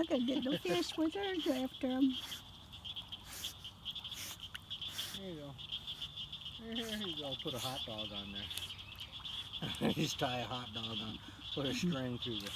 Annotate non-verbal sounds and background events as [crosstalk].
not gonna get the fish with her after him. There you go. There you go. Put a hot dog on there. [laughs] Just tie a hot dog on. Put a string through the